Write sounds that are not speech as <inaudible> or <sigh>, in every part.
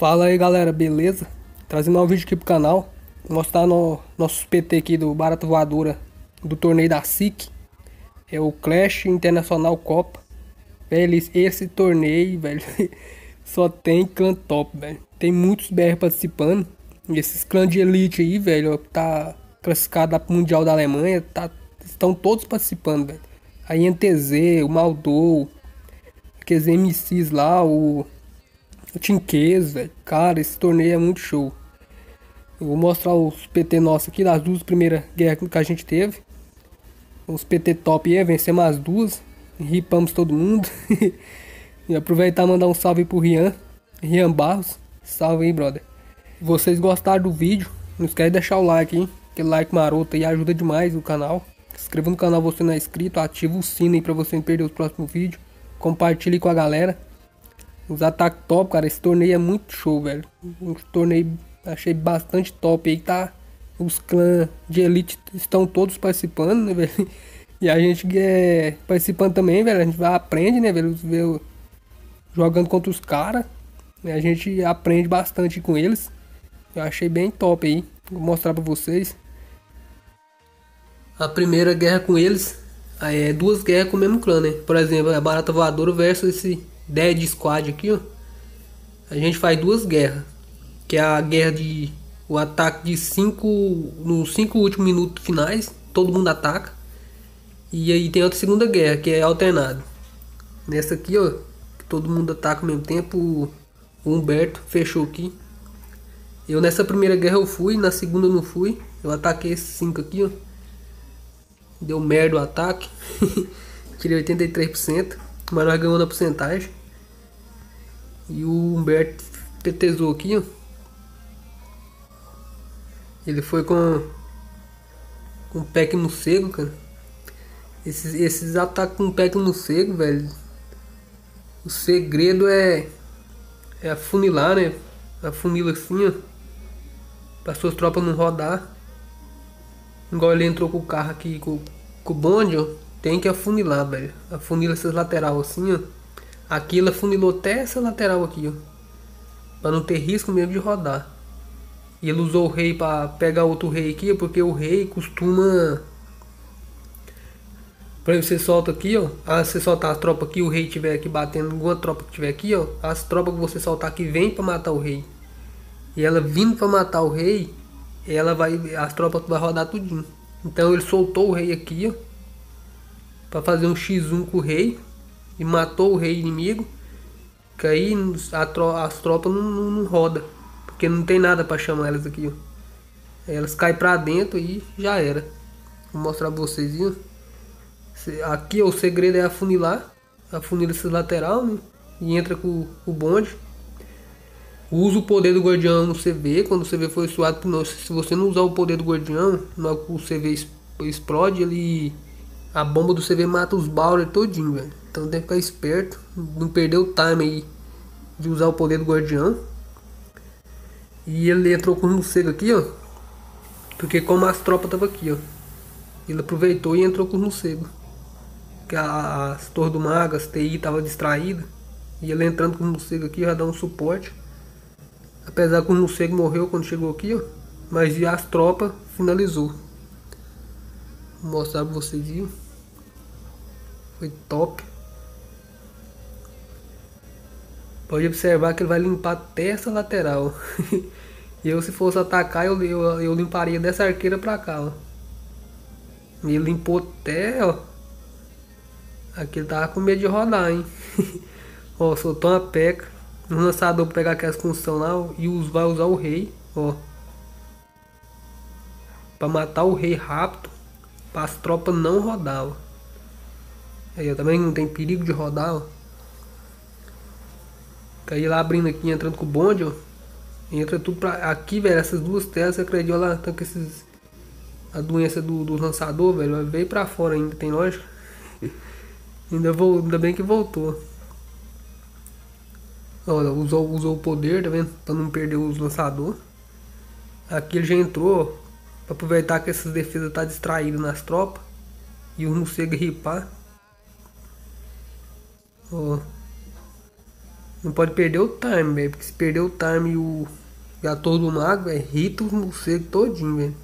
Fala aí galera, beleza? Trazendo um vídeo aqui pro canal. Mostrar no, nossos PT aqui do Barata Voadora Do torneio da SIC É o Clash Internacional Copa. Velho, esse torneio, velho <laughs> Só tem clã top, velho. Tem muitos BR participando. E Esses clãs de elite aí, velho Tá classificado pro Mundial da Alemanha tá, Estão todos participando, velho. A INTZ, o Maldou Aqueles MCs lá, o o Tinquês, velho. Cara, esse torneio é muito show. Eu vou mostrar os PT nossos aqui, das duas primeiras guerras que a gente teve. Os PT top aí, vencemos as duas. Ripamos todo mundo. <laughs> e aproveitar e mandar um salve pro Rian. Rian Barros. Salve aí, brother. Se vocês gostaram do vídeo, não esquece de deixar o like, hein? Aquele like maroto aí ajuda demais o canal. Se inscreva no canal se você não é inscrito, ativa o sino aí pra você não perder os próximos vídeos. Compartilhe com a galera. Os ataques top, cara. Esse torneio é muito show, velho. Um torneio achei bastante top aí. Tá. Os clãs de elite estão todos participando, né, velho? E a gente é participando também, velho. A gente vai aprende, né, velho? Vê, jogando contra os caras. A gente aprende bastante com eles. Eu achei bem top aí. Vou mostrar pra vocês. A primeira guerra com eles. Aí é duas guerras com o mesmo clã, né? Por exemplo, a Barata Voadora versus esse Dead Squad aqui, ó. A gente faz duas guerras. Que é a guerra de. O ataque de 5. Nos 5 últimos minutos finais. Todo mundo ataca. E aí tem outra segunda guerra, que é alternado. Nessa aqui, ó. Todo mundo ataca ao mesmo tempo. O Humberto fechou aqui. Eu nessa primeira guerra eu fui, na segunda eu não fui. Eu ataquei esses 5 aqui, ó. Deu merda o ataque. <laughs> Tirei 83%. Mas nós ganhamos na porcentagem. E o Humberto PTzou aqui, ó. Ele foi com com pack morcego, cara. Esses, esses ataques com pack morcego, velho. O segredo é é afunilar, né? Afunila assim, ó. Para suas tropas não rodar. Igual ele entrou com o carro aqui com, com o bonde, ó. Tem que afunilar, velho. Afunila essas lateral assim, ó. Aqui ela funilou até essa lateral aqui, ó. Pra não ter risco mesmo de rodar. E ele usou o rei pra pegar outro rei aqui, porque o rei costuma... Por exemplo, você solta aqui, ó. Ah, você soltar as tropas aqui, o rei tiver aqui batendo, alguma tropa que tiver aqui, ó. As tropas que você soltar aqui vem pra matar o rei. E ela vindo pra matar o rei, ela vai... As tropas vai rodar tudinho. Então ele soltou o rei aqui, ó. Pra fazer um x1 com o rei e matou o rei inimigo, que aí tro as tropas não, não, não roda, porque não tem nada para chamar elas aqui, ó. Elas caem para dentro e já era. Vou mostrar pra vocês, viu? Aqui ó, o segredo é afunilar, afunila esse lateral, né? E entra com o bonde. Usa o poder do guardião no CV, quando o CV for suado, se você não usar o poder do guardião, o CV explode, ele a bomba do CV mata os Bauer todinho, velho. Então tem que ficar esperto. Não perder o time aí de usar o poder do guardião. E ele entrou com o morcego aqui, ó. Porque como as tropas estavam aqui, ó. Ele aproveitou e entrou com o morcego. Que as torres do mago, as TI tava distraída. E ele entrando com o morcego aqui já dá um suporte. Apesar que o morcego morreu quando chegou aqui, ó. Mas as tropas finalizou. Vou mostrar pra vocês, viu? Foi top. Pode observar que ele vai limpar até essa lateral. <laughs> e eu se fosse atacar, eu, eu, eu limparia dessa arqueira pra cá, ó. E ele limpou até, ó. Aqui ele tava com medo de rodar, hein. <laughs> ó, soltou uma peca. Um lançador pra pegar aquelas função lá e vai usar o rei, ó. Pra matar o rei rápido. Para as tropas não rodar, ó. Aí eu também não tem perigo de rodar, ó. Caí lá abrindo aqui, entrando com o bonde, ó. Entra tudo pra. Aqui, velho, essas duas telas, você acredita lá, tá com esses. A doença do, do lançador, velho, veio pra fora ainda, tem lógica. <laughs> ainda, vou, ainda bem que voltou. Olha, usou, usou o poder, tá vendo? Pra não perder os lançadores. Aqui ele já entrou. Pra aproveitar que essas defesas tá distraídas nas tropas. E os morcegos ripar. Ó. Não pode perder o time, velho. Porque se perder o time e o, e a do mago, velho, irrita os morcegos todinho, velho.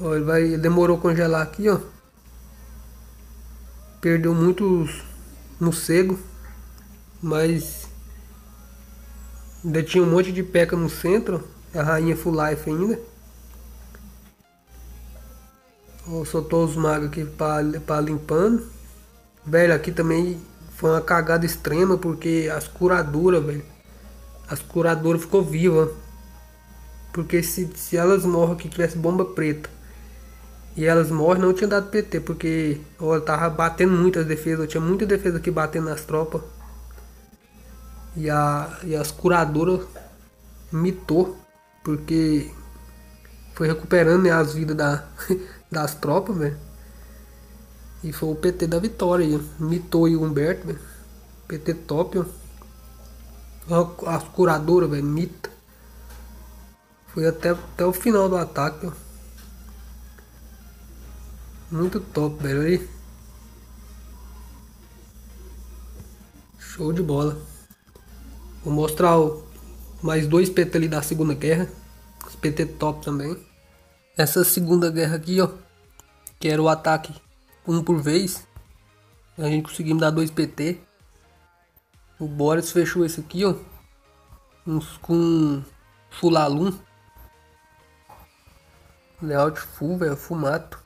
Ó, ele vai. Demorou congelar aqui, ó. Perdeu muitos morcegos. Mas ainda tinha um monte de peca no centro. A rainha full life ainda. Ó, soltou os magos aqui para limpando. Velho, aqui também foi uma cagada extrema porque as curadoras, velho. As curadoras ficou viva. Porque se, se elas morrem aqui tivesse bomba preta. E elas morrem, não tinha dado PT, porque ó, tava batendo muitas defesas, tinha muita defesa aqui batendo nas tropas. E, a, e as curadoras mitou, porque foi recuperando né, as vidas da, <laughs> das tropas, velho. E foi o PT da vitória aí. Mitou e Humberto. PT top, ó. As curadoras, velho. Mita. Foi até, até o final do ataque, ó. Muito top, velho. Aí. Show de bola. Vou mostrar o, mais dois PT ali da Segunda Guerra. Os PT top também. Essa Segunda Guerra aqui, ó. Que era o ataque um por vez. A gente conseguimos dar dois PT. O Boris fechou esse aqui, ó. Uns com full alum. Layout full, velho. Fumato.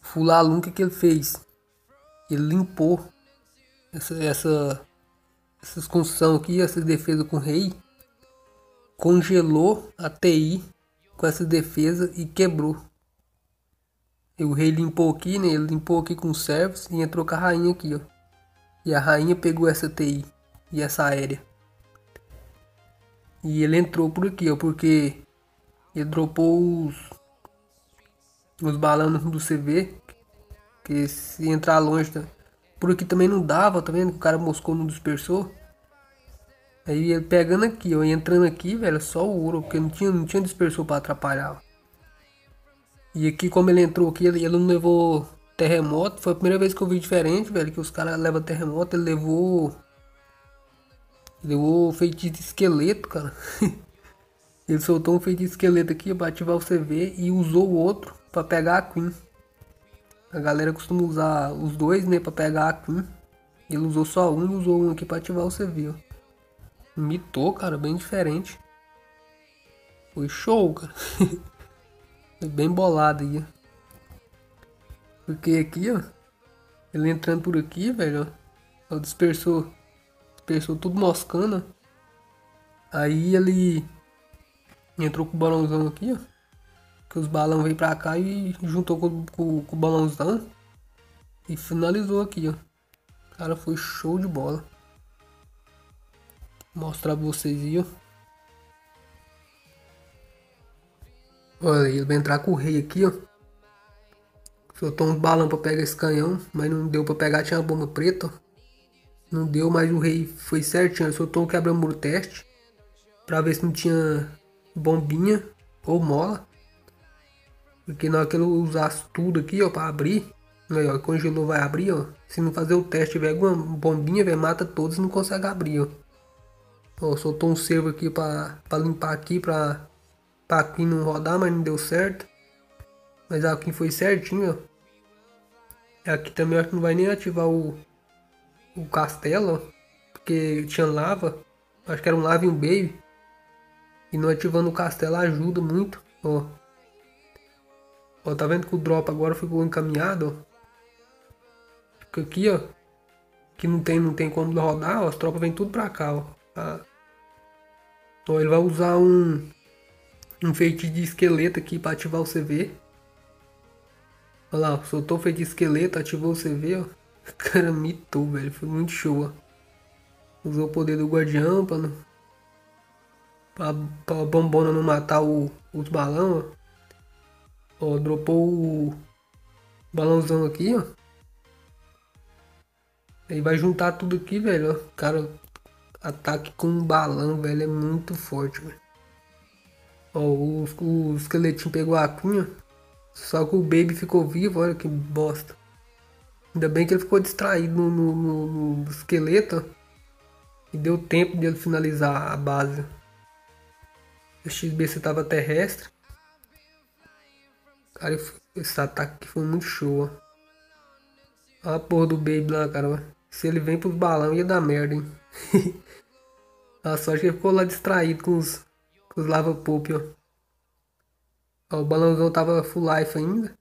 Full alum, o que, que ele fez? Ele limpou essa, essa, essas construções aqui, essas defesas com rei. Congelou a TI com essa defesa e quebrou. O rei limpou aqui, né? Ele limpou aqui com os servos e entrou com a rainha aqui, ó. E a rainha pegou essa TI e essa aérea. E ele entrou por aqui, ó, porque ele dropou os, os balões do CV. Que se entrar longe, tá? por aqui também não dava, tá vendo? O cara moscou não dispersou. Aí ele pegando aqui, ó, entrando aqui, velho, só o ouro, porque não tinha, não tinha dispersor para atrapalhar. Ó. E aqui, como ele entrou aqui, ele, ele não levou terremoto. Foi a primeira vez que eu vi diferente, velho. Que os caras levam terremoto. Ele levou. Levou feitiço de esqueleto, cara. <laughs> ele soltou um feitiço de esqueleto aqui pra ativar o CV e usou o outro pra pegar a Queen. A galera costuma usar os dois, né, pra pegar a Queen. Ele usou só um e usou um aqui pra ativar o CV, ó. Mitou, cara, bem diferente. Foi show, cara. <laughs> bem bolado aí, ó. Porque aqui, ó. Ele entrando por aqui, velho, ó. Dispersou. Dispersou tudo moscando, Aí ele entrou com o balãozão aqui, ó. Que os balão veio pra cá e juntou com, com, com o balãozão. E finalizou aqui, ó. Cara, foi show de bola. Mostrar pra vocês aí, ó. Olha, ele vai entrar com o rei aqui, ó. Soltou um balão pra pegar esse canhão, mas não deu pra pegar, tinha uma bomba preta, ó. Não deu, mas o rei foi certinho. Ele soltou um quebra-muro teste. Pra ver se não tinha bombinha ou mola. Porque na hora que ele usasse tudo aqui, ó, pra abrir. Aí, ó, congelou, vai abrir, ó. Se não fazer o teste, tiver alguma bombinha, velho, mata todos e não consegue abrir, ó. Ó, soltou um servo aqui pra, pra limpar aqui, pra pra aqui não rodar, mas não deu certo. Mas aqui foi certinho, ó. Aqui também acho que não vai nem ativar o, o castelo, ó, Porque tinha lava. Acho que era um lava e um baby. E não ativando o castelo ajuda muito, ó. Ó, tá vendo que o drop agora ficou encaminhado, ó. Fica aqui, ó. Que não tem, não tem como rodar, ó. As tropas vêm tudo pra cá, ó. Tá? Ó, ele vai usar um um feitiço de esqueleto aqui para ativar o CV. Olha lá, soltou o feitiço de esqueleto, ativou o CV, ó. <laughs> Cara mitou, velho. Foi muito show, ó. Usou o poder do guardião pra, não, pra, pra bombona não matar o, os balão, ó. Ó, dropou o balãozão aqui, ó. Aí vai juntar tudo aqui, velho, ó. Cara, ataque com um balão, velho, é muito forte, velho. Ó, o, o esqueletinho pegou a cunha. Só que o Baby ficou vivo, olha que bosta. Ainda bem que ele ficou distraído no, no, no, no esqueleto. E deu tempo de ele finalizar a base. O XBC tava terrestre. Cara, esse ataque aqui foi muito show, ó. Olha a porra do Baby lá, cara. Se ele vem pros balão ia dar merda, hein. <laughs> a sorte que ele ficou lá distraído com os, os lava pop, ó. ó. O balãozão tava full life ainda.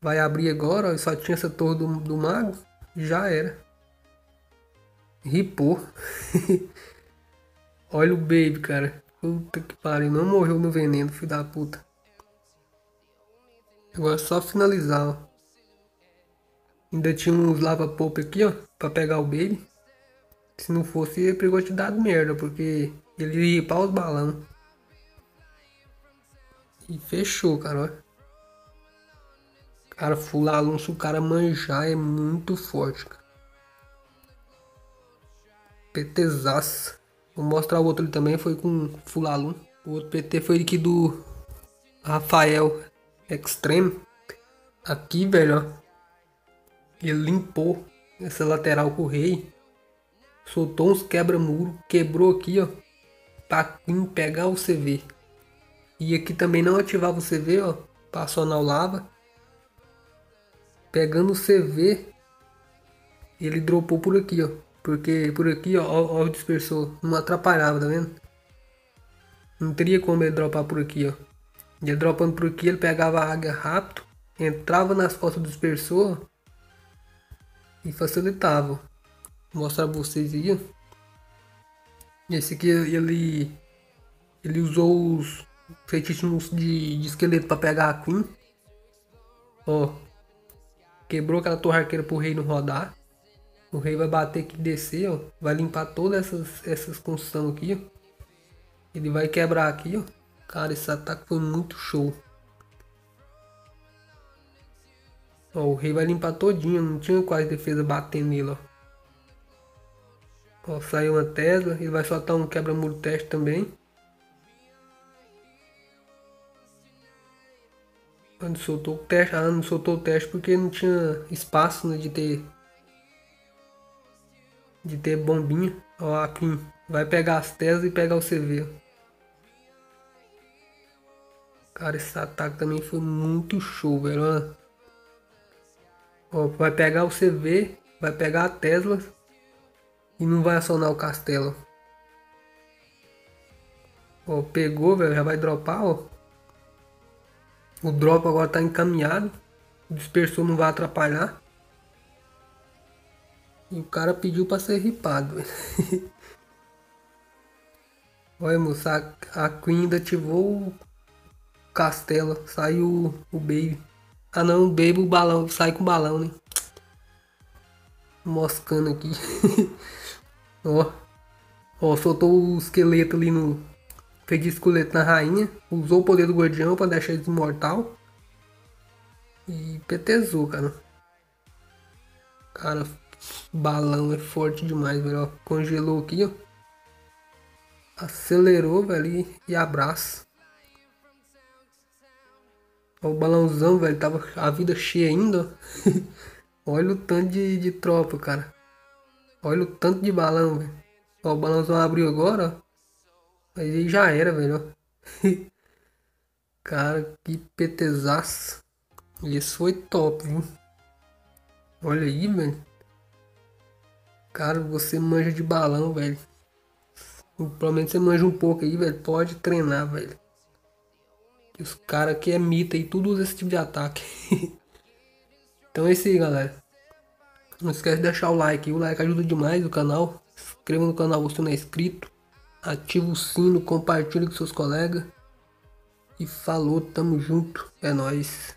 Vai abrir agora, ó. Só tinha essa torre do, do mago. Já era. Ripou. <laughs> Olha o Baby, cara. Puta que pariu. Não morreu no veneno, filho da puta. Agora é só finalizar, ó. Ainda tinha uns lava pop aqui, ó. Pra pegar o Baby. Se não fosse, pegou te dado merda. Porque ele ia para os balão. E fechou, cara, ó. Cara, full Alonso, o cara manjar é muito forte, cara. PTzaço. Vou mostrar o outro ali também, foi com Fulalum. O outro PT foi aqui do Rafael Extreme. Aqui, velho, ó. Ele limpou essa lateral com o rei. Soltou uns quebra-muro. Quebrou aqui, ó. Pra pegar o CV. E aqui também não ativava o CV, ó. Passou na lava. Pegando o CV. Ele dropou por aqui, ó. Porque por aqui, ó, ó, o dispersor não atrapalhava, tá vendo? Não teria como ele dropar por aqui, ó. Ele dropando por aqui, ele pegava a águia rápido, entrava nas costas do dispersor e facilitava. Vou mostrar pra vocês aí, ó. Esse aqui, ele, ele usou os feitiços de, de esqueleto para pegar a Queen. Ó, quebrou aquela torre arqueira pro rei não rodar. O rei vai bater aqui descer, ó. Vai limpar todas essas, essas construções aqui, ó. Ele vai quebrar aqui, ó. Cara, esse ataque foi muito show. Ó, o rei vai limpar todinho. Não tinha quase defesa batendo nele, ó. Saiu uma Tesla. Ele vai soltar um quebra-muro teste também. Quando soltou o teste, ah, não soltou o teste porque não tinha espaço né, de ter de ter bombinha. Ó, aqui vai pegar as telas e pegar o CV. Cara, esse ataque também foi muito show, velho. Ó, vai pegar o CV, vai pegar a Tesla e não vai acionar o castelo. Ó, pegou, velho, já vai dropar, ó. O drop agora tá encaminhado. O dispersor não vai atrapalhar. E o cara pediu pra ser ripado. <laughs> Olha, moça, a Queen ativou o castelo. Saiu o Baby. Ah não, o Baby, o balão. Sai com o balão, né? Moscando aqui. <laughs> Ó. Ó, soltou o esqueleto ali no... Fez de esqueleto na rainha. Usou o poder do guardião pra deixar ele imortal. E petezou, cara. Cara, balão é forte demais, velho. Ó, congelou aqui, ó. Acelerou, velho, e abraça. Ó, o balãozão, velho, tava a vida cheia ainda, <laughs> Olha o tanto de, de tropa, cara. Olha o tanto de balão, velho. Ó, o balãozão abriu agora, ó. Aí já era, velho, <laughs> cara, que PTzaço. Esse foi top, viu? Olha aí, velho. Cara, você manja de balão, velho. Pelo menos você manja um pouco aí, velho. Pode treinar, velho. Os caras que é mita e tudo usa esse tipo de ataque. <laughs> então é isso aí, galera. Não esquece de deixar o like. O like ajuda demais o canal. Se inscreva no canal se não é inscrito. Ativa o sino, compartilhe com seus colegas. E falou, tamo junto. É nóis.